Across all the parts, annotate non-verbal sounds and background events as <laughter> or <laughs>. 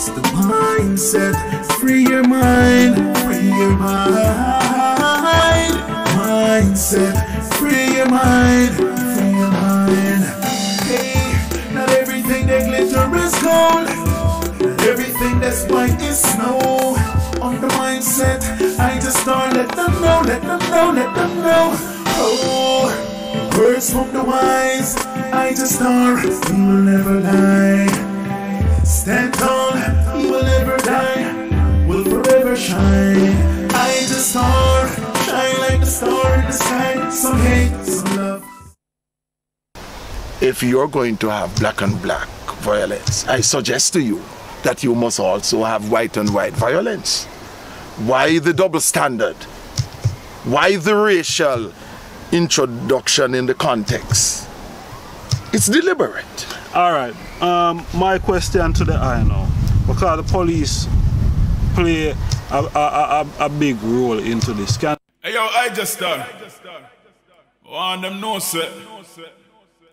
It's the mindset. Free your mind. Free your mind. Mindset. Free your mind. Free your mind. Hey, not everything that glitter is gold. Everything that's white is snow. On the mindset, I just start let them know, let them know, let them know. Oh, words from the wise. I just start, we will never die. Stand tall, he will never die. Will forever shine. I just star, shine like a star in the sky. Some hate, some love. if you're going to have black and black violence, I suggest to you that you must also have white and white violence. Why the double standard? Why the racial introduction in the context? It's deliberate. All right. Um, my question to the I now, because the police play a, a, a, a, a big role into this. Can Hey yo, I just start. Want them know say.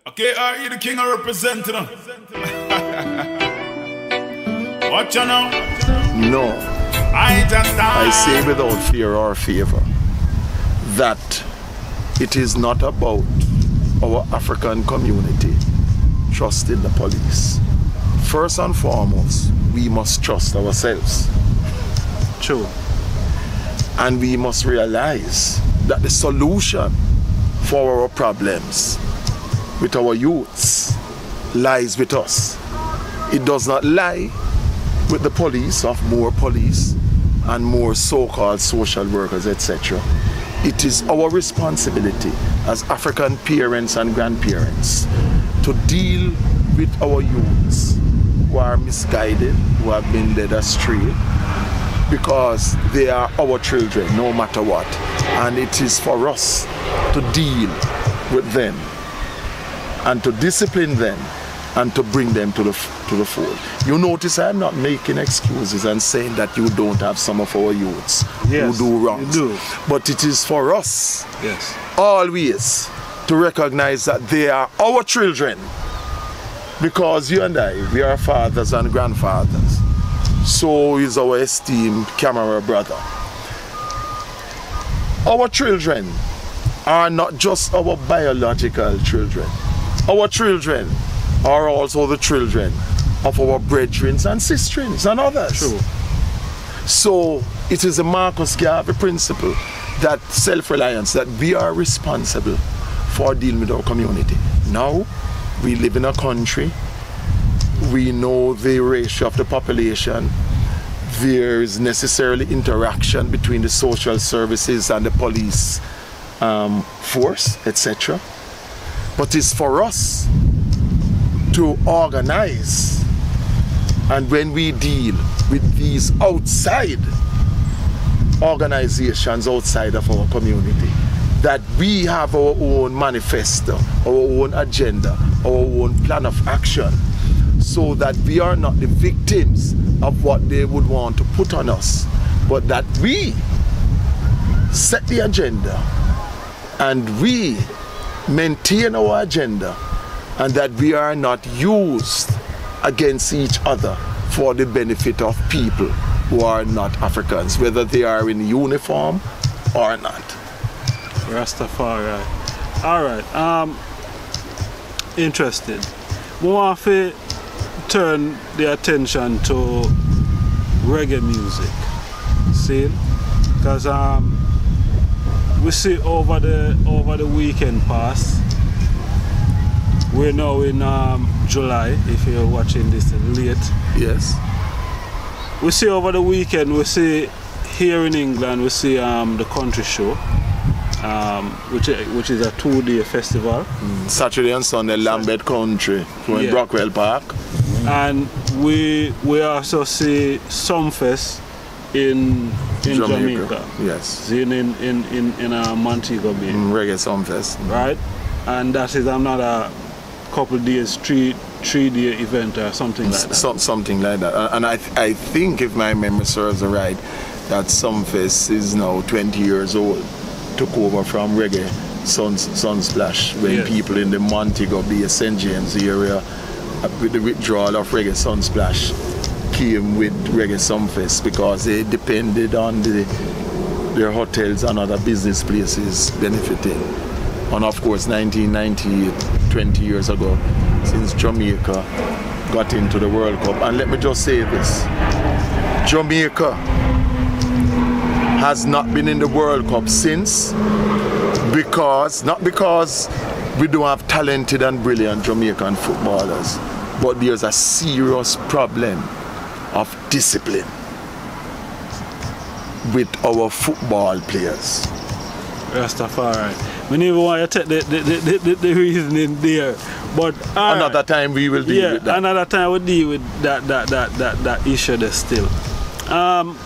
Okay, are you the king of representing them? <laughs> Watch you now. No, I just start. I say without fear or favor that it is not about our African community trusting the police. First and foremost, we must trust ourselves. true. and we must realize that the solution for our problems with our youths lies with us. It does not lie with the police of more police and more so-called social workers, etc. It is our responsibility as African parents and grandparents to deal with our youths who are misguided, who have been led astray, because they are our children no matter what and it is for us to deal with them and to discipline them and to bring them to the to the fold you notice i'm not making excuses and saying that you don't have some of our youths Yes, who do wrongs you do. but it is for us Yes. always to recognize that they are our children because you and I, we are fathers and grandfathers. So is our esteemed camera brother. Our children are not just our biological children. Our children are also the children of our brethren and sisters and others. True. So it is a Marcus Garvey principle that self-reliance, that we are responsible for dealing with our community. Now, we live in a country, we know the ratio of the population, there is necessarily interaction between the social services and the police um, force, etc. But it's for us to organize and when we deal with these outside organizations outside of our community, that we have our own manifesto, our own agenda, our own plan of action, so that we are not the victims of what they would want to put on us, but that we set the agenda and we maintain our agenda and that we are not used against each other for the benefit of people who are not Africans, whether they are in uniform or not. Rastafari. All right. Um, interesting. We want to turn the attention to reggae music. See, because um, we see over the over the weekend past. We're now in um, July. If you're watching this late, Yes. we see over the weekend. We see here in England. We see um, the country show, um, which which is a two-day festival. Saturday and Sunday, Lambeth Country, in Yeah. Brockwell Park. and we we also see Sumfest in in Jamaica, Yes. in in in in, in uh, Montego Bay, Mm, Reggae Sumfest. right? And that is another couple days, three three day event or something like that. Some, something like that. Uh, And I, th- I think, if my memory serves right, that Sumfest is now 20 years old. Took over from Reggae Suns, Sunsplash when Yes. people in the Montego Bay, St. James area, uh, with the withdrawal of Reggae Sunsplash, came with Reggae Sumfest because they depended on the, their hotels and other business places benefiting. And of course, 1998, 20 years ago, since Jamaica got into the World Cup. And let me just say this Jamaica has not been in the World Cup since because, not because we don't have talented and brilliant Jamaican footballers, but there's a serious problem of discipline with our football players. Rastafari. We never want to take the, the, the, the, the reasoning there. But Another time we will deal yeah, with that. another time we'll deal with that that that that, that issue there still. Um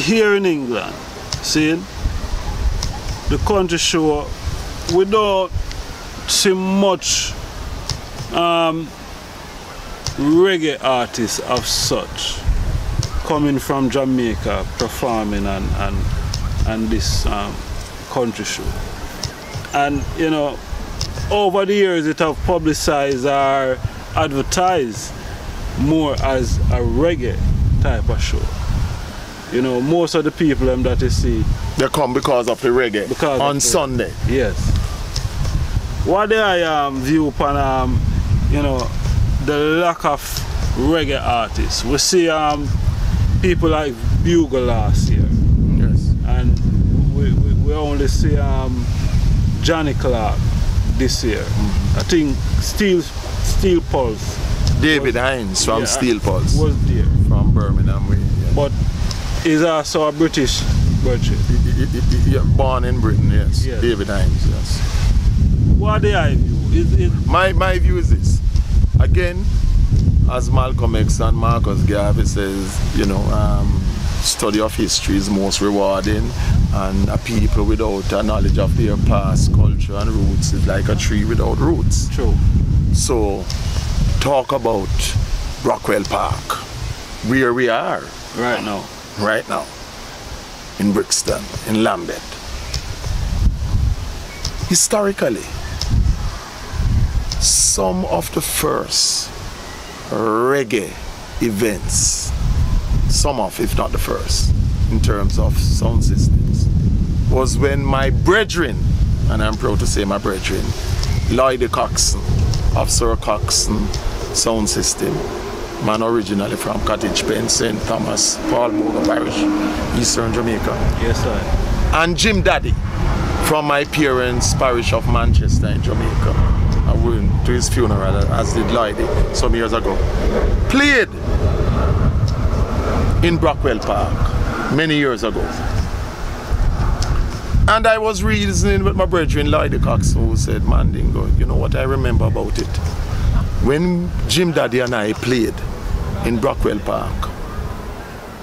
here in England, seeing the country show we don't see much um, reggae artists of such coming from Jamaica performing and and and this um, country show. And you know, over the years it have publicized or advertised more as a reggae type of show. You know, most of the people them that you see They come because of the reggae Because on the- Sunday. Yes. What do I um, view upon um, you know the lack of reggae artists? We see um, people like Bugle last year, Yes. and we, we, we only see um, Johnny Clarke this year. I think Steel Steel Pulse David Hinds from yeah, Steel Pulse was there, from Birmingham. yeah. but is also a British yeah, born in Britain, yes. Yes. David Hinds, yes. What do I view? Is it My my view is this. Again, as Malcolm X and Marcus Garvey says, you know, um, study of history is most rewarding, and a people without a knowledge of their past culture and roots is like a tree without roots. true? So, talk about Brockwell Park, where we are Right now. Right now, in Brixton, in Lambeth. Historically, some of the first reggae events, some of, if not the first, in terms of sound systems, was when my brethren, and I'm proud to say my brethren, Lloyd Coxsone of Sir Coxsone Sound System, man originally from Cottage Pen, St. Thomas, Paul Boga Parish, Eastern Jamaica Yes, sir. and Jim Daddy from my parents' parish of Manchester in Jamaica. I went to his funeral as did Lloydie some years ago. Played in Brockwell Park many years ago. And I was reasoning with my brethren, Lloydie Cox, who said, Mandingo, you know what I remember about it? When Jim Daddy and I played in Brockwell Park,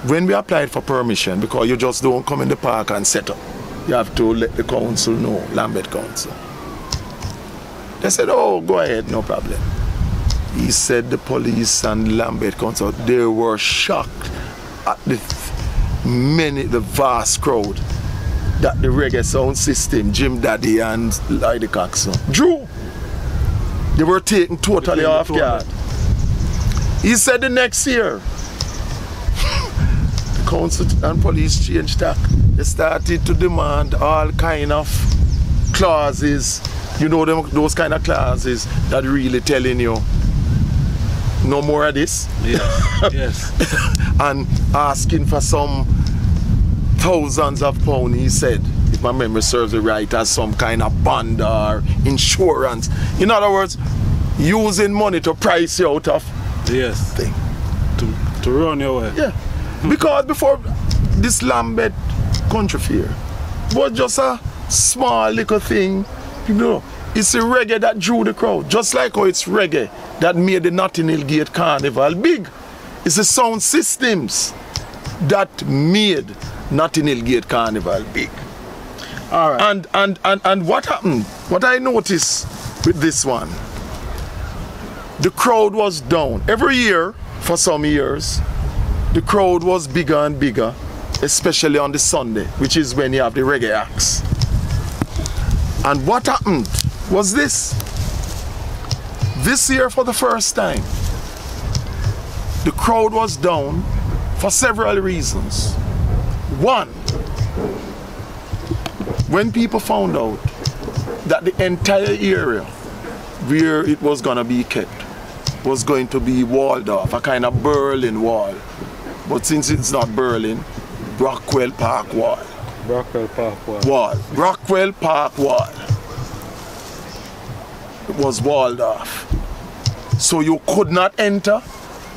when we applied for permission, because you just don't come in the park and set up, you have to let the council know, Lambeth Council. They said, oh, go ahead, no problem. He said the police and Lambeth Council, they were shocked at the many, the vast crowd that the reggae sound system, Jim Daddy and Lloyd Coxsone, drew. They were taken totally off guard. He said the next year, the council and police changed tack. They started to demand all kind of clauses, you know them, those kind of clauses that really telling you no more of this Yes. <laughs> yes. and asking for some thousands of pounds, he said, if my memory serves me right, as some kind of bond or insurance. In other words, using money to price you out of Yes. thing. To, to run your way. Yeah. Because before this Lambeth country fair was just a small little thing, you know. It's the reggae that drew the crowd. Just like how it's reggae that made the Notting Hill Gate Carnival big. It's the sound systems that made Notting Hill Gate Carnival big. All right. And and and and what happened? What I noticed with this one, the crowd was down every year for some years. The crowd was bigger and bigger, especially on the Sunday, which is when you have the reggae acts. And what happened was this. This year, for the first time, the crowd was down for several reasons. One, when people found out that the entire area where it was going to be kept was going to be walled off, a kind of Berlin wall. But since it's not Berlin, Brockwell Park wall. Brockwell Park Wall. Wall. Brockwell Park wall. It was walled off. So you could not enter,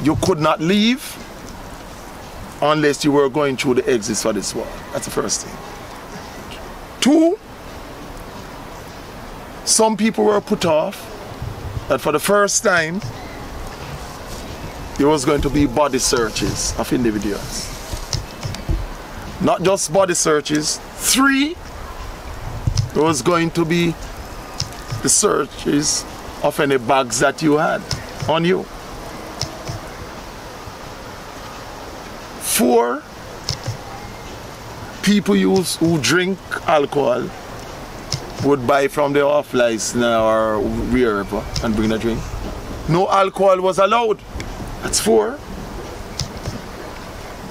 you could not leave unless you were going through the exits for this wall. That's the first thing. Two, some people were put off that for the first time there was going to be body searches of individuals. Not just body searches. Three, there was going to be the searches of any bags that you had on you. Four, people use who drink alcohol would buy from the off license or wherever and bring a drink. No alcohol was allowed. That's four.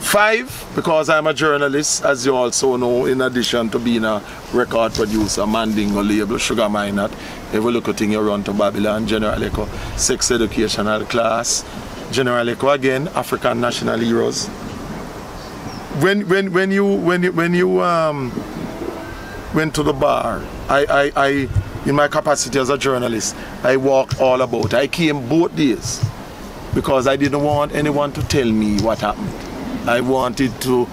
Five, because I'm a journalist, as you also know, in addition to being a record producer, Mandingo label, Sugar Minott, every little thing you run to Babylon, General Echo, sex educational class, General Echo again, African national heroes. When when when you when you when you um went to the bar, I, I, I in my capacity as a journalist, I walked all about. I came both days because I didn't want anyone to tell me what happened. I wanted to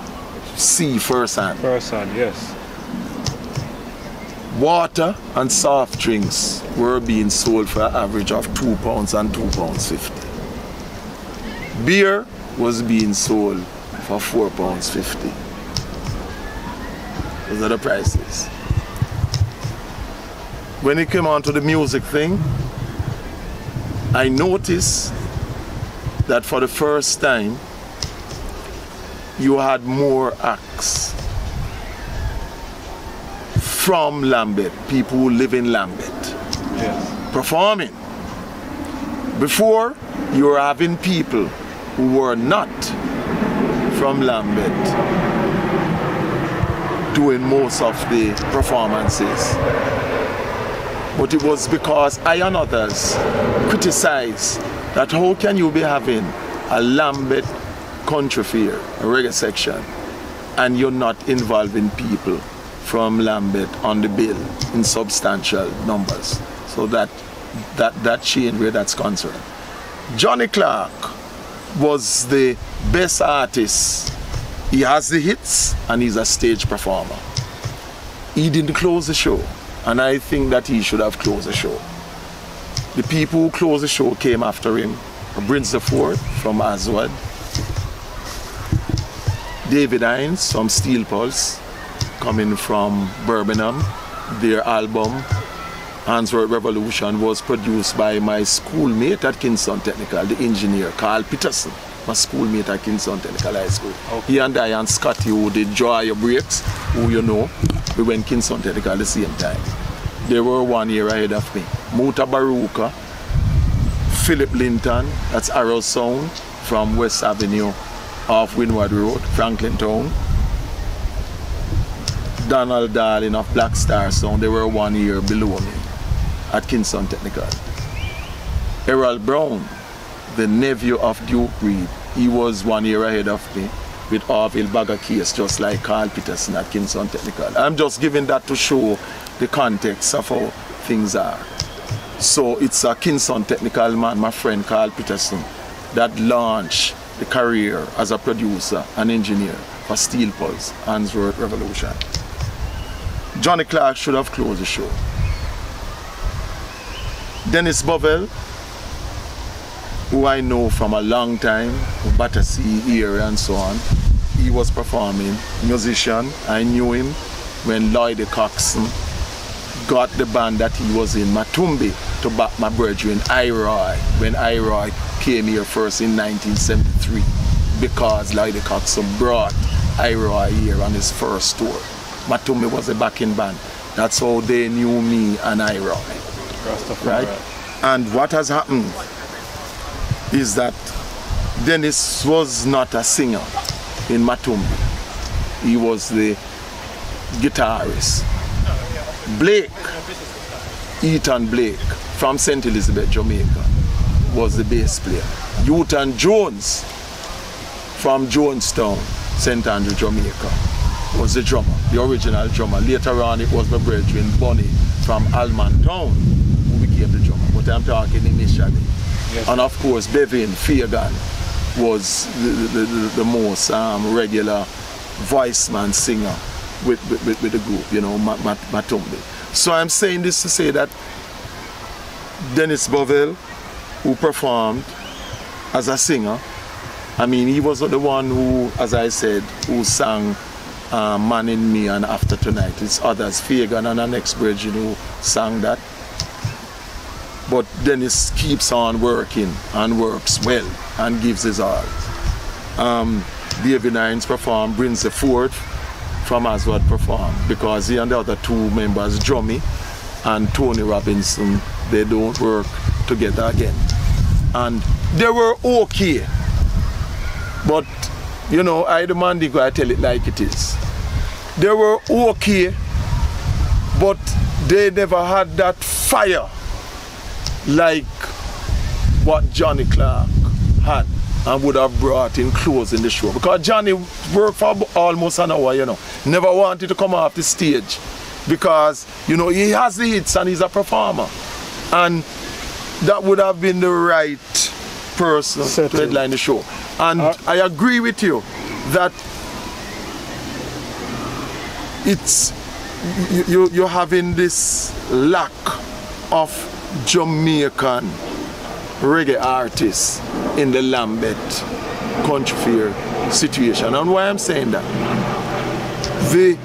see firsthand. First hand, yes. Water and soft drinks were being sold for an average of two pounds and two pounds fifty. Beer was being sold for four pounds fifty. Those are the prices. When it came on to the music thing, I noticed that for the first time you had more acts from Lambeth, people who live in Lambeth, Yes. performing. Before, you were having people who were not from Lambeth doing most of the performances. But it was because I and others criticized that how can you be having a Lambeth country fair, a reggae section, and you're not involving people from Lambeth on the bill in substantial numbers. So that that that change where that's concerned. Johnny Clarke was the best artist. He has the hits and he's a stage performer. He didn't close the show, and I think that he should have closed the show. The people who closed the show came after him. Brinsley Forde from Aswad, David Hinds from Steel Pulse, coming from Birmingham. Their album, Handsworth Revolution, was produced by my schoolmate at Kingston Technical, the engineer, Karl Pitterson, my schoolmate at Kingston Technical High School. He and I and Scotty, who did Draw Your Brakes, who you know, we went Kingston Technical at the same time. They were one year ahead of me. Mutabaruka, Philip Linton, that's Arrow Sound from West Avenue off Windward Road, Franklin Town. Donald Darling of Black Star Sound, they were one year below me at Kingston Technical. Errol Brown, the nephew of Duke Reid, he was one year ahead of me with Orville Bagger case, just like Karl Pitterson at Kingston Technical. I'm just giving that to show the context of how things are. So it's a Kingston Technical man, my friend Karl Pitterson, that launched the career as a producer and engineer for Steel Pulse, Handsworth Revolution. Johnny Clarke should have closed the show. Dennis Bovell, who I know from a long time, Battersea area and so on, he was performing, musician. I knew him when Lloyd Coxsone got the band that he was in, Matumbi, to back my brethren, I-Roy, when I-Roy came here first in 1973, because Lloyd Coxsone brought I-Roy here on his first tour. Matumbi was a backing band. That's how they knew me and I-Roy right? And what has happened is that Dennis was not a singer in Matumbi. He was the guitarist. Blake, Ethan Blake from St. Elizabeth, Jamaica, was the bass player. Uton Jones from Jonestown, St. Andrew, Jamaica, was the drummer, the original drummer. Later on, it was my brethren, Bonnie, from Allman Town, who became the drummer. But I'm talking initially. Yes. And of course, Bevin Fagan was the, the, the, the most um, regular voice man singer with, with, with, the group, you know, Matumbi. So I'm saying this to say that Dennis Bovell, who performed as a singer, I mean, he was the one who, as I said, who sang uh, Man in Me and After Tonight. It's others, Fagan and the next bridge, you know, sang that. But Dennis keeps on working and works well and gives his all. Um, David Hinds performed, Brinsley Forde from Aswad perform because he and the other two members, Drummy and Tony Robinson, they don't work together again. And they were okay. But, you know, I demand you I tell it like it is. They were okay, but they never had that fire like what Johnny Clarke had and would have brought in clothes in the show. Because Johnny worked for almost an hour, you know. Never wanted to come off the stage because, you know, he has the hits and he's a performer. And that would have been the right person Certainly. to headline the show. And uh, I agree with you that it's you, you're having this lack of Jamaican reggae artists in the Lambeth country fair situation. And why I'm saying that? The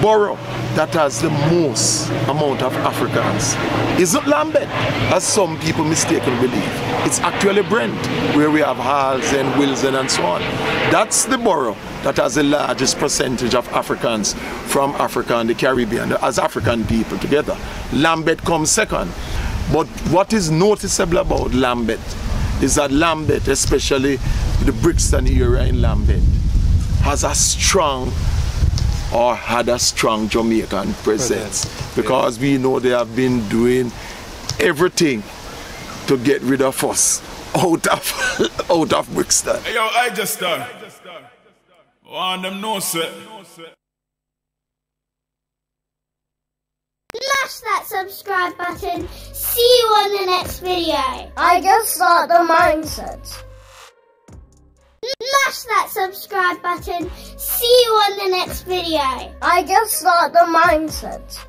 borough that has the most amount of Africans is not Lambeth, as some people mistakenly believe. It's actually Brent, where we have Halls and Wilson and so on. That's the borough that has the largest percentage of Africans from Africa and the Caribbean as African people together. Lambeth comes second. But what is noticeable about Lambeth is that Lambeth, especially the Brixton area in Lambeth, has a strong or had a strong Jamaican presence because we know they have been doing everything to get rid of us out of out of Brixton. Yo, I just start. Want them know, sir. Smash that subscribe button. See you on the next video. I just start the mindset. Smash that subscribe button. See you on the next video. I just start the mindset.